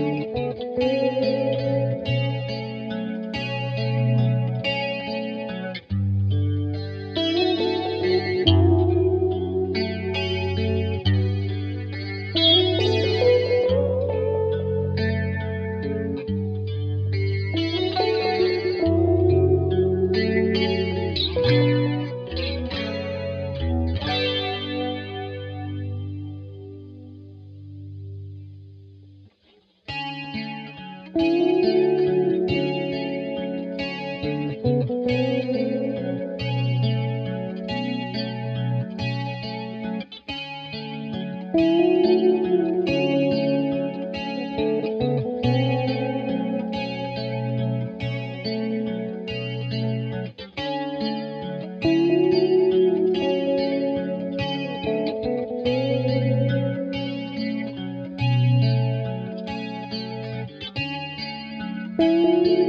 Música Música